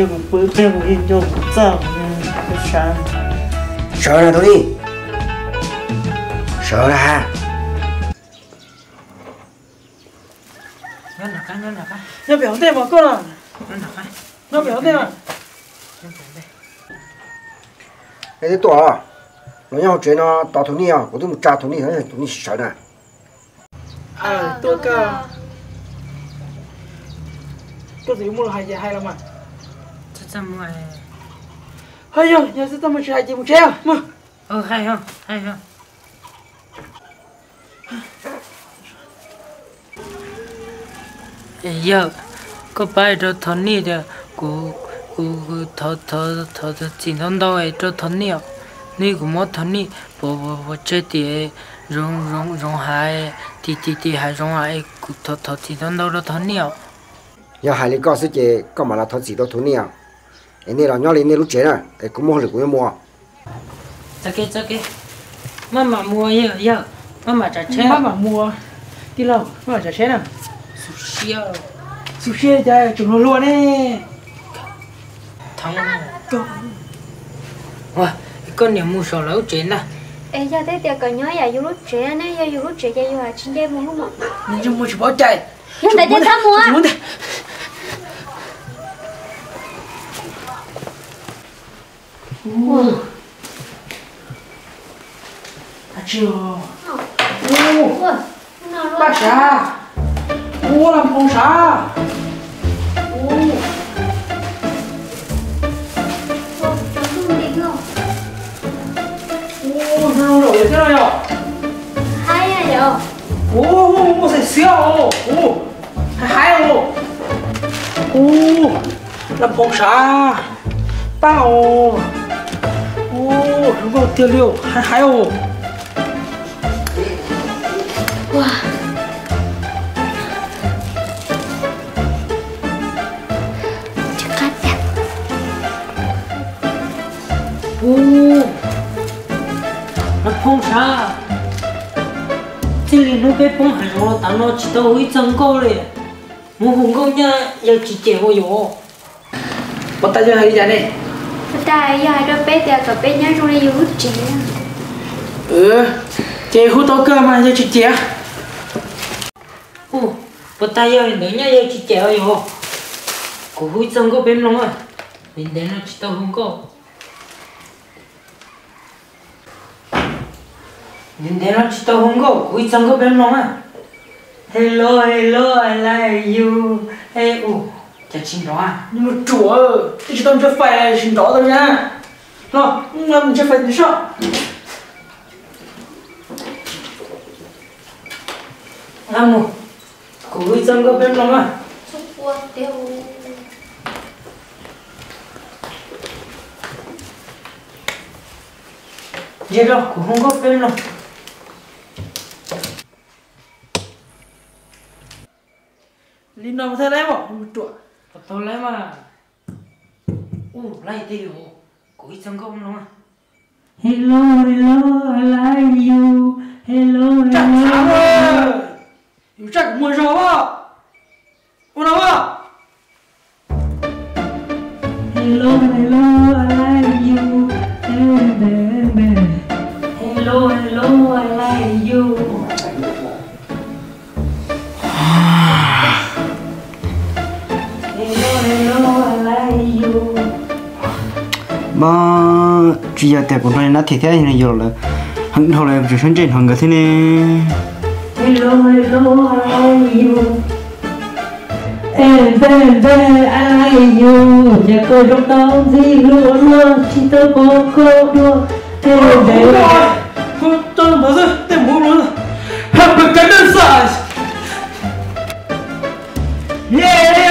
就不这不就不造那山。sợ là thôi đi sợ là ha nhớ nào cái nhớ nào cái 要表弟吗？够了， nhớ nào cái 要表弟吗？ nhớ nào cái cái đấy tuổi nó nhau chuyện nó tao thằng này à của tôi một cha thằng này hay thằng này sợ nè 啊，多个，个子有木了还还了嘛？ xong rồi. Thôi rồi giờ sẽ tao một chạy chị một treo à? mà ừ hay không? Hay không? Giờ có bài cho thằng nít giờ cú cú cú thọ thọ thọ thọ chỉ thằng đâu ấy cho thằng nít nít cũng mất thằng nít bố bố bố chơi thì rong rong rong hai thì thì thì hai rong hai cú thọ thọ chỉ thằng đâu đó thằng nít giờ hai đứa con sẽ chơi có mà là thằng gì đó thằng nít anh này là nhau lên này lúc chế này anh cũng mua được cũng mua. Chắc cái chắc cái mà mua yêu yêu mà mà chả chế mà mua. Đi lâu mà chả chế nào. Sushi sushi giờ chúng nó luôn đấy thằng. Con 哇，con nhà mua sò lẩu chế nè. Ê, giờ thế tiệc còn nhớ giờ dù lúc trẻ nè, giờ dù lúc trẻ giờ dù là chín mua không ạ? Nhưng chúng mua chỉ bỏ chạy. Nhưng tại? Wow. Achoo. Wow. Ba xà. Làm con xà. Ô, thầy xíu ô, ô, thầy hai ô Ô, làm con xà Tao 哦如果第六还还有，哇！这个的，呜、哦，那碰啥？这里都被碰海了，但我知道会长高嘞。我红高呢，要直接我有，我带你去一下呢。Hai đi ra bé tiệc cả bé nhá rồi dù lúc trẻ. ừ, chơi hút to cơ mà giờ chị trẻ, ô bắt tay giờ nữa nha giờ chỉ chèo vô cô hơi chân câu bên lòng à mình đến nó chỉ tao hùng câu mình đến nó chỉ tao hùng câu hơi chân câu bên lòng à hello hello I like you. Hey ô chả đó à nhưng mà chúa, cái chị tâm chưa phải xin đó đâu nha, nó, ngâm chưa phải đi sao, Amo, cúi chân có bên lòng à? Xúc qua tiêu. Vậy đâu, cũng không có bên lòng. linh nó thế đấy nhưng mà chúa, Tôi lấy mà. Ồ, lấy tiêu. Cúi chân bên lòng à? Hello, hello, I like you. Hello, chẳng sao hello. rồi, chắc mua rau à, mua đâu à? Hello, hello, I like you. Hey, baby. mà chỉ giờ tẹp của nó nó thì thế này rồi là hẳn thôi là chỉ sân trên hẳn cái thế này. Hello hello how are you em về về ai yêu nhà cô trong tao gì luôn luôn chỉ tớ có cho nó mở ra để mua luôn have a good size yeah.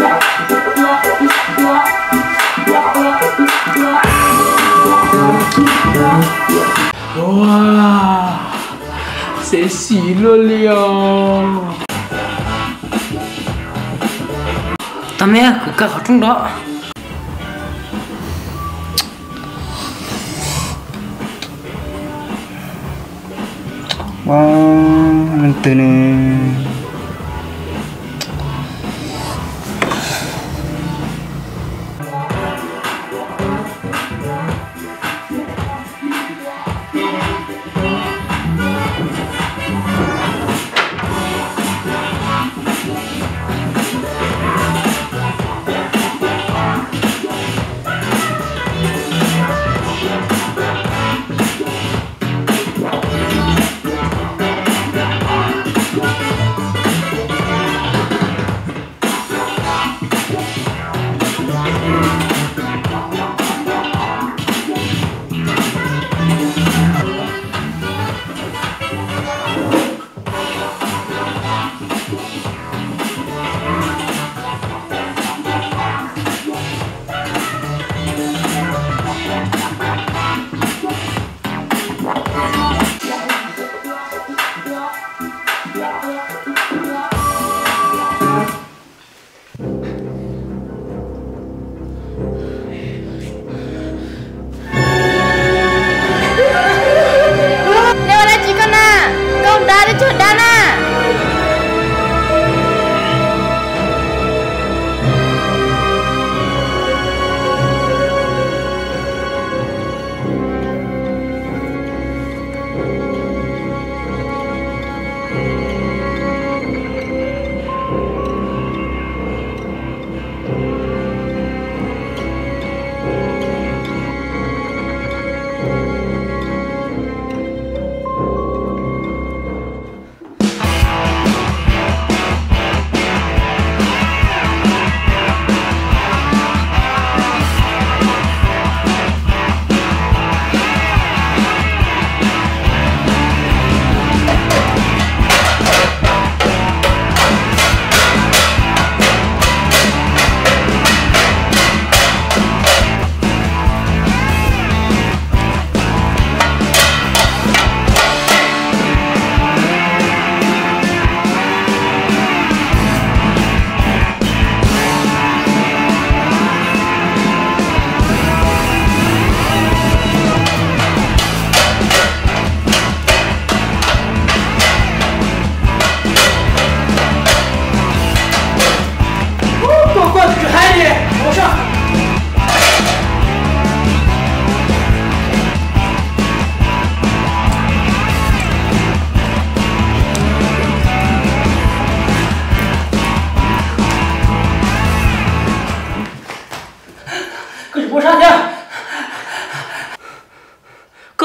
Wow, c'est si lion. Ta mẹ đó. Wow, mình từ này.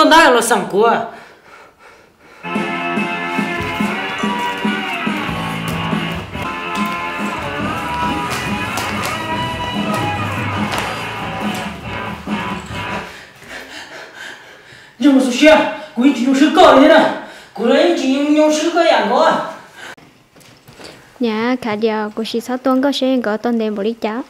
Con đã là sẵn của Nhưng mà số xe, quý chỉ dùng sư cờ như này. Cô lấy chỉ dùng sư cờ dạng đó. Nhà khả điều của chị sáu tuần có sẽ có tuần bổ lý cháu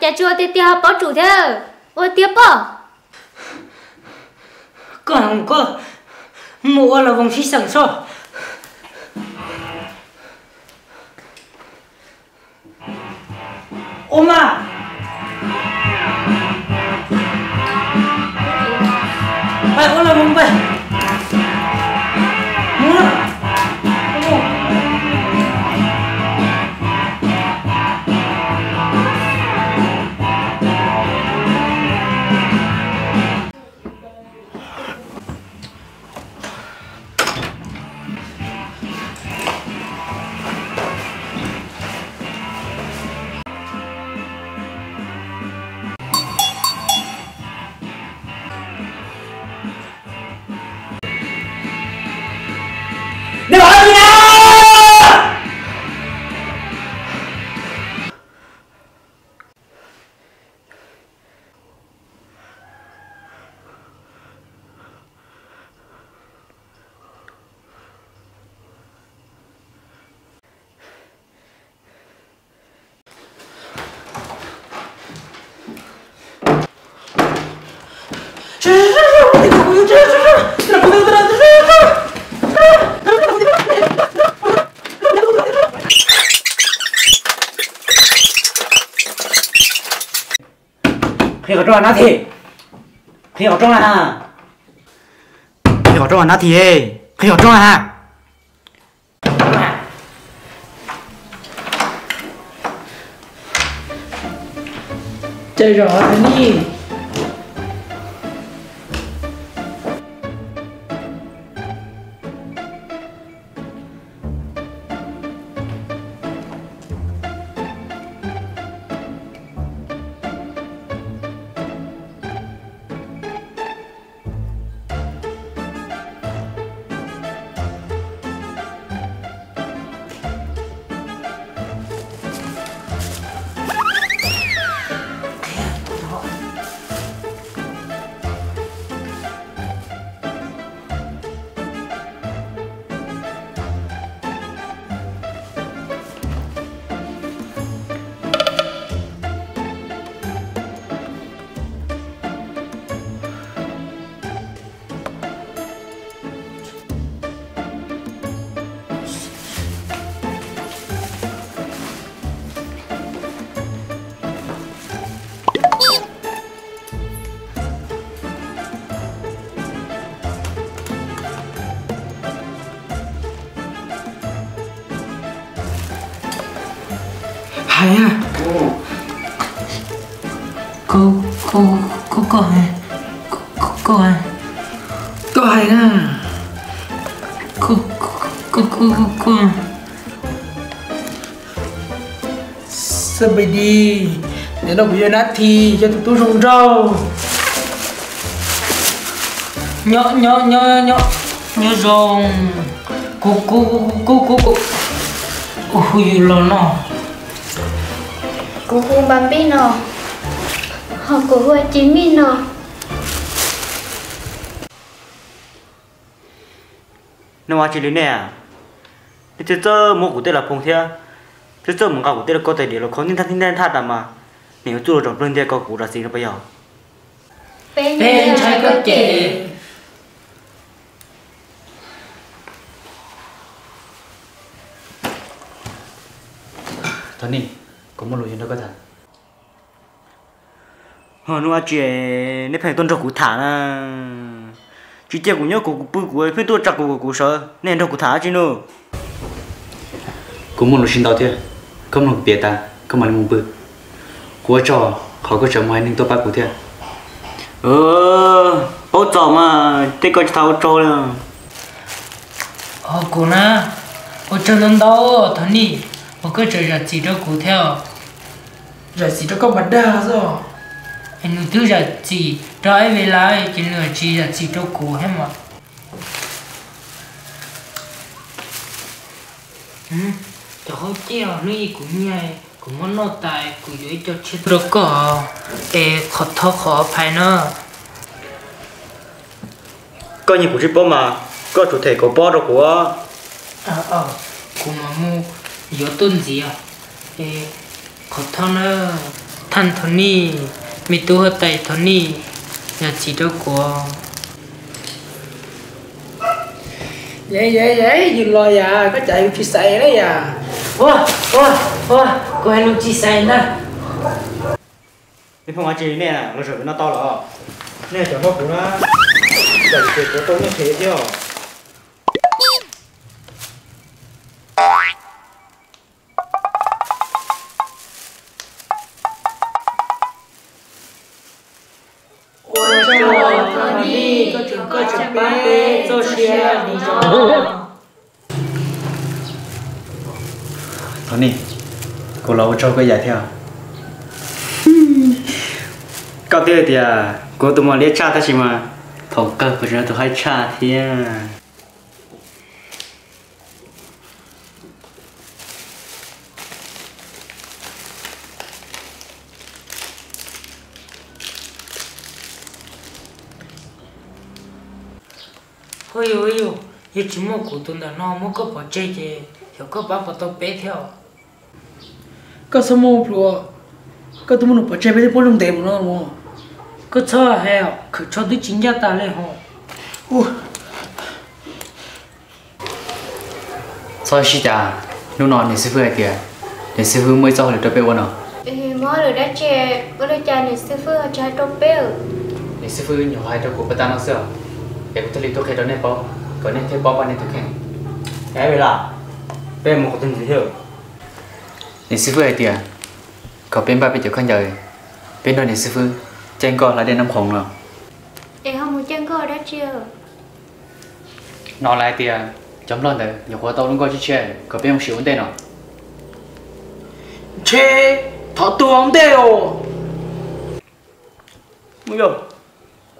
khá cha chua tiêu tiêu bỏ chủ thế. Ôi tiếp bỏ còn có mua là vòng xí sẵn so khi ở trong thì? Khi ở là ha khi ở thì khi ở là ha chơi rõ thế đi. Hay à? Cô cô cô cô cô cô cô cô à? Cô cô cô cô cô cô sao bây đi? Nếu bây giờ nát thì cho tụi tôi rong rau. Nhỏ nhỏ nhỏ nhỏ nhỏ rong cô cô cô cô cô ôi lo nó Cô Hu Bambino Họ của Minh nọ nó. Mà chỉ đến nè. À thì chơi chơi một của tên là phong thea chơi chơi một cái của tên là có thể để nó không nên thay nên thay đàm mà. Nếu chú trong bên đây có của là gì nó bây giờ? Bên trái có thật nè có một lối nó có thật ờ nó chỉ nếu phải tôn trọng cụ thả là chỉ chơi của nhớ của bự của phải tôn trọng của của sợ nên đâu cụ thả chứ nữa cũng một lối sinh đầu thế không một biệt ta không mà một bự. Của trò họ có chồng hay nên tôi bắt cụ thế ờ bố trò mà thế có thao trò là Ờ cô na Cô cho nên đâu Thật nì Cô cứ chờ ra chỉ cho cô theo. Ra chỉ cho con bắt đa rồi. Anh nói thứ ra chỉ ai về lại Chỉ nửa chỉ ra chỉ cho cô hết mà. Ừ. Cho họ chèo nơi cũng nhai Cũng muốn nó tài Cũng dưới cho chết. Rồi có Ê khó thọ khó phải nữa có nhiều cụ chỉ bố mà có chủ thể của bố rồi của ờ ờ cô mà mua yếu tôn gì à ê có thằng nữa thằng thằng ni mi tu hết tay thằng ni nhà chỉ đâu của vậy vậy vậy dừng lo à có chạy phi xe đấy à ôi ôi ôi cô hay lúc chi xe nè cái phong chị nè nó rồi nó to rồi nè chẳng có cụ nó chẳng thể có tôi như thế chứ 超过一条，搞定了的啊！我东嘛，你差的行吗？他搞股份都还差的啊。哎呦哎呦，有这么股东的，那我们可不着急，要搞八百都白条。Có sao mua plua có tụi mình bỏ chơi với bố trong tiền nó mua có cho hay cứ cho tôi chính gia ta lên hồ sao xí chả lúc nào nè sư phụ hay kìa nè sư phụ mới cho cho bé bọn nó Ê, mò rồi đã chè, có chà này sư phụ trộn bèo. nè sư phụ nhiều hai cho cô bắt ta nó sợ. Để có thể tôi cái đó nè bao. Có nên thêm bao bao nè tôi khen. Cái vậy là bé một cái gì hiểu nè sư phụ hay kìa có bên ba bên chỗ khăn giờ bên đó nè sư phụ. Trên co là đen năm khổng rồi Ê, không muốn chân cơ đã chưa? nó lại tiền chấm lần đấy nhiều hoa tao luôn coi chứ chơi có bên một xíu đề nào? Chê thọ tuồng đều mua vô.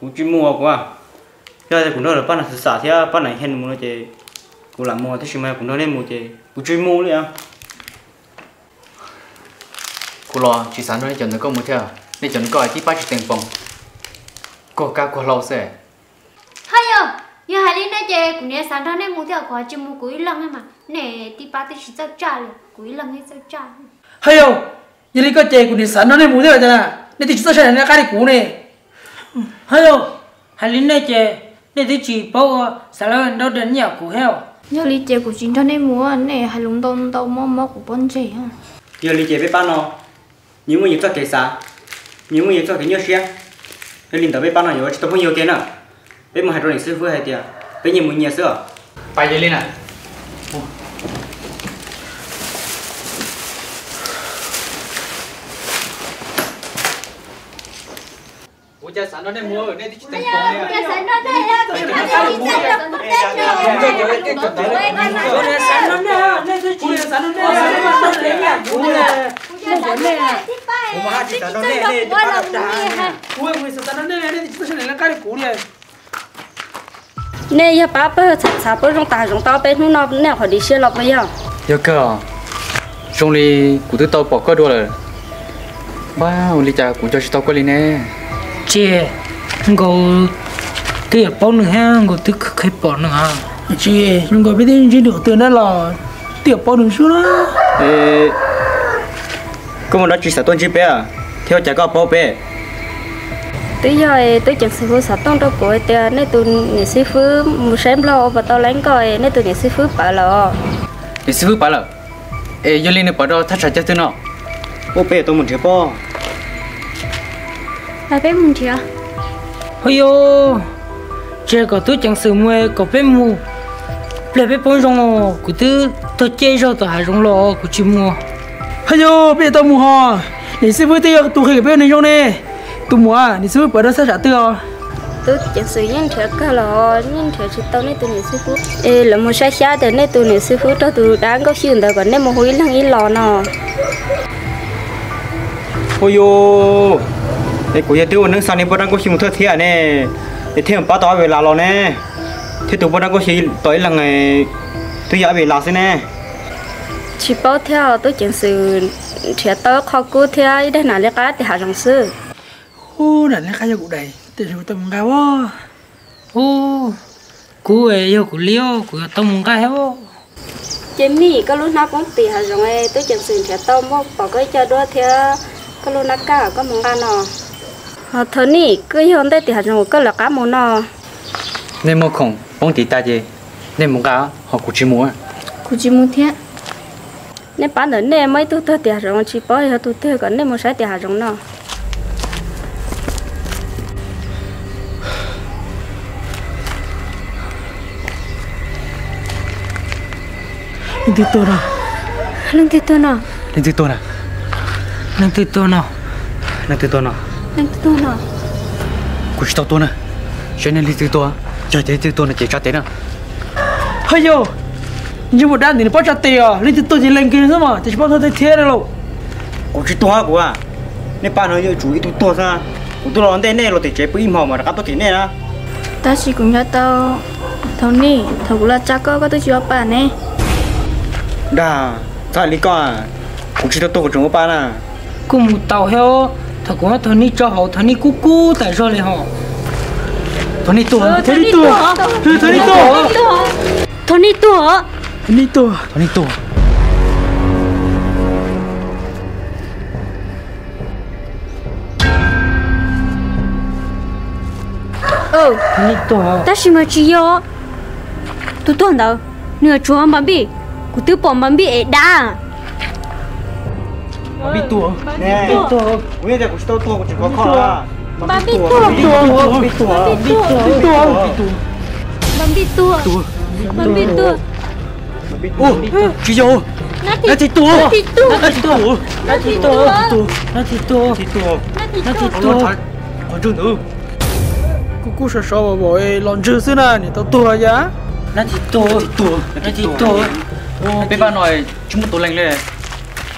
Cũng chỉ mua quá. Giờ thì cũng nói là bán là xả thế bán này hen mua chơi cũng làm mua thế mà cũng nói nên mua chơi cũng chỉ mua đấy à cô lo chỉ sáng nó chọn nó có một theo nên chọn coi tí ba chỉ tiền phòng có cả cô lo sẽ. Hay à, giờ hai linh đã chè, cũng nhớ sáng đó này mua theo quả chứ mua cuối lần mà. Nè, tí ba tí chỉ sao trả rồi, cuối lần ấy sao trả. hay không? Giờ đi có chè của đi sẵn nó nên muốn thế là nên thì chúng ta sẽ là cái cũ này hay không? Hai lính này chè. Nên thì chỉ bao sao là đâu đến nhà của heo Giờ lý chè của chính cho nên mua. Nè, hai lùng đông đâu mò mò của bọn chè ha. giờ lý chế với bán nó những người cho cái 啥 những người cho cái nhiều xe. Cái linh với bán nó nhiều chỉ tao bao nhiêu cái nữa. Với một hai đôi sư phụ hay tiệt. Với nhiều người nhiều sữa bay dưới lên à? Ủa cha sẵn nó nên mua ở đây thì tiền phòng này à. sáng đó đây á, Rồi để sẵn nó nè nên thì chỉ sẵn nó nè sẵn nó nó để nhà cũ nè Uma hati tak ada ni ni depan dah. ui ui sẵn nó nè nên thì chúng ta sẽ là cái cũ này nè ya ba ba chả chả ba trong ta trong tao bên nó nè họ đi xe lọc bây giờ Giờ cơ Trong li cụ tư tao bỏ cơ đua rồi Wow, li cha cũng cho chị tao có li nè chè ngô tiệt bao nữa ha ngô tức khai bỏ nữa ha. Chị có biết đến chỉ được từ đó là tiểu bao đường xuống đó có một đó chỉ sợ tuân chỉ bé à theo chả có bao bé tới giờ tôi chẳng sư phụ sát tông đâu của tiền nè tôi nè sư phụ một xem lo và tao lấy coi nè tôi nè sư phụ bảo lo Li sư phụ bảo là Ê, giờ li nè bỏ đó thắt chặt cho tôi nó bao bé tôi muốn chơi bao Là bé muốn chưa? hay yo chè có tôi chẳng sự mua có bé mua lại bé bông rong của tôi tôi chơi rồi tôi hay rong lo của chị mua hay yo bây giờ tao mua hò. Để sư phụ tiêu tụ khi bên này trong nè. Tụ mua à để sư bảo đó sẽ trả tiêu tôi chẳng sự nhân thiệt cả lo nhân thiệt chỉ tao nè tôi nè sư phụ ê là một sai sai để nè tôi nè sư phụ cho tôi đang có chuyện đó còn nè một hồi lăng ý lo nó ôi yo ê cô giờ tiêu nâng sang đi bao đang có chuyện thưa thiệt nè. Để thêm bao tỏi về là lo nè. Thế tụi bao đang có chuyện tối là ngày tôi giờ về là thế nè chỉ bảo theo tôi chẳng sự thiệt tao khó cứu theo đây là lấy cá thì hạ trong sư. Ô là khai cho cụ đầy tiền sư tầm cao quá ô cú ấy yo cú liêu cú tông cái heo chế mi có lúc nào cũng tì hạ trong ấy tôi chẳng sự thiệt tao mua bỏ cái cho đua theo có lúc nào cả có mong ăn nó họ thở nỉ cứ hiện đây thì hạ trong có là cá món nó Nên mua khổng, bông tí ta gì Nên mua cá, họ cũng chỉ mua Cô chỉ muốn thế. Nên bán đến nên mấy tôi tôi thì hạ trong chỉ bảo họ tôi tôi còn nên mua sai hạ trong nó nhưng thì tôi đâu Lưng thì tôi nào, Lên từ tôi nè nên tôi tôi nào nè từ tôi nào lưng thì tôi nào. Chỉ tao tôi nè Cho nên lên từ tôi Chờ tới từ tôi nè chỉ cho tới nè hay yo nhưng mà đang thì bắt trả tiền lên thì tôi chỉ lên kia nữa mà thì bao tôi thấy thế rồi lộ cô chỉ tôi của à. Nên bạn nói chủ ý tôi tôi ra. Tôi lo đây nè lo thì chế bự im mà cả tôi thì nè. Á Ta chỉ cũng nhớ tao. Thầu nè, thầu là cha có có tôi chưa bà nè. đà sao lý con à. Cũng chỉ tôi tôi chúng bạn à cú một tàu heo thật cũng thằng ní cho họ thằng ní cú cú tại sao lại họ. Tôi đi tôi thế đi tôi thế thế đi tôi thôi đi tua đi tôi Tôi đi tôi ờ tu thằng đi to ta chỉ mà chỉ yo tu tu đâu nửa chúa mà bị cụ tư bỏ mà bị ấy đã mà bị to nè to bây giờ cũng tao tua cũng chỉ có khó à mà bị tu bị to bị to bị to bị to mà bị tu mà bị tu ô chị dâu nó nó thì to nó thì tu nó thì to nó thì tu nó thì tua nó thì nó thì tu to còn chưa nữa cô cô sợ sợ bà bội lon chữ xưa nè tao tua giá nó thì to nó thì to ô bên ba nói chúng một tổ lành lên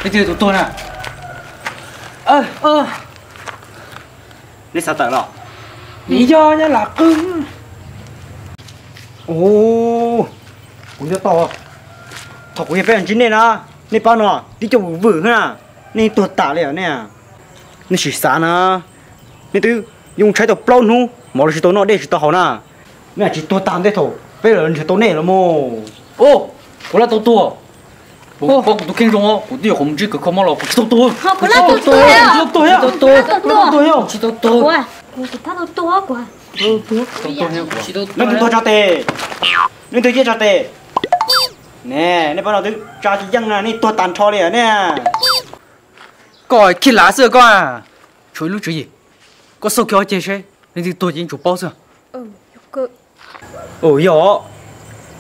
bây giờ tụi tôi nè ơ ơ đi sao tại đó lý do nhá là cưng ồ cũng to thật cũng phải chính này na nè bao nó đi cho vử ha nè. Tuột tả liền nè. Nè chỉ xa na nè từ dùng trái tàu plau nu mà là chỉ tàu nó để chỉ tàu hậu na nè chỉ tuột tạm đấy thôi bây giờ chỉ tàu này là mồ ô có là tụi tôi bố bố tụi kinh rong bố đi không chỉ cái không mà là tụi tôi họ có là tu tu à tôi tôi á to to tôi á chỉ to to quá. Cụ ta tu tu quá tụi tôi chỉ to nên tôi cho tê. Nên tôi cho tê nè nè bao nó từ cho chỉ dân là nè tuột tàn cho liền nè. Coi khi lá sữa coi à. Chơi lúc chơi gì? Có số kéo chơi chơi nên thì tôi chỉ chụp bao giờ? Ừ cứ ồ yo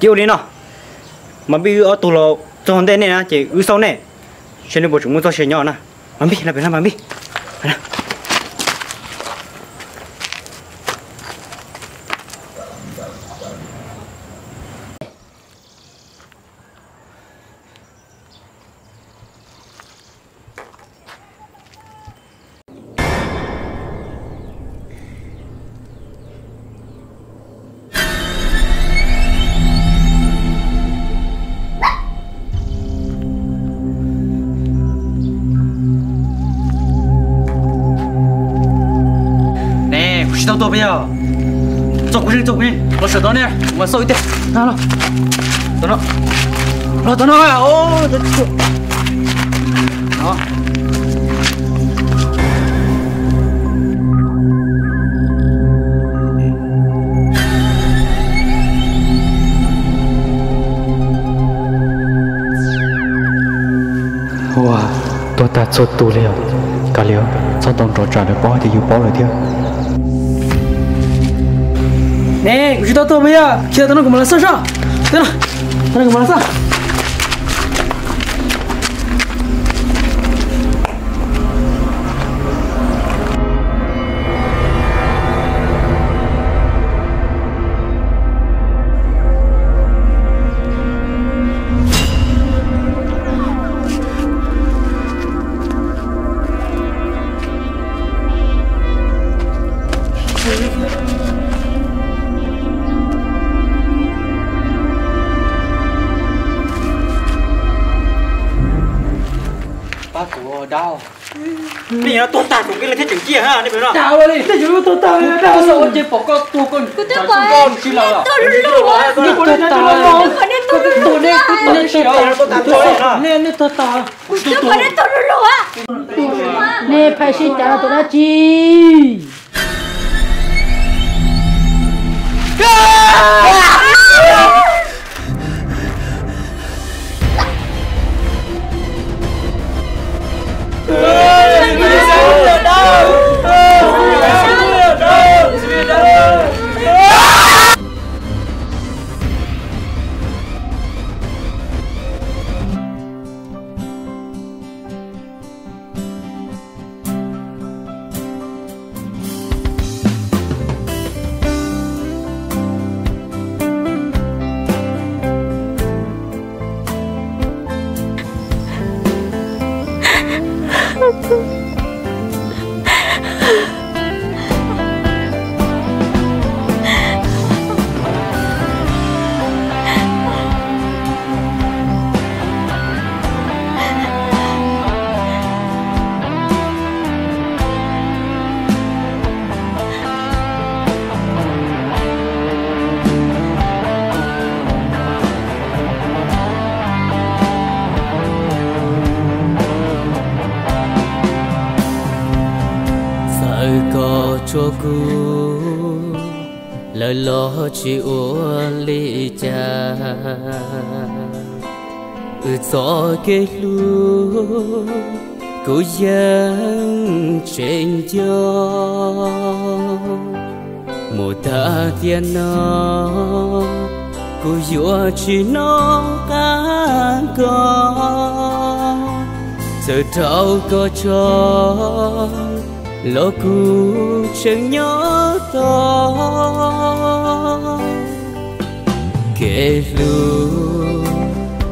tiêu đi nào mà bây giờ tụi nó cho hôm nay nè chỉ ưu sau nè. Cho nên bộ chúng muốn cho xe nhỏ nè. Mà biết là biết là mà biết tôi ta chốt tù liều cả liều sau tổng trò trả được bao thì yêu bao rồi theo nè cô chỉ tao tôi bây giờ khi tao nó cũng là sao sao thế nào tao nó cũng là sao ba đau. Bây giờ nó tuột tàn cũng cái là thế chừng kia ha nè biết không? Chào đi thế chú tôi tao tao đâu sợ chơi bỏ con tua con cụ tư Chả bỏ chúng con chỉ là tu lù à đi cô đi tao tao tao có nên tu lù to nè à nè to nó tuột tàn thôi nè nè nè to to cụ tư có nên tu lù à nè phải xin trả tôi đã chi. Sai có cô. Lời lo chỉ ua li cha ừ gió kê lu cô dân trên gió. Một ta thiên nó, cô dùa chỉ nó cá con giờ trâu có cho lo cu chẳng nhớ to kể lu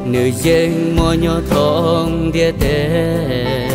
nữ dân mò nhỏ thong địa tên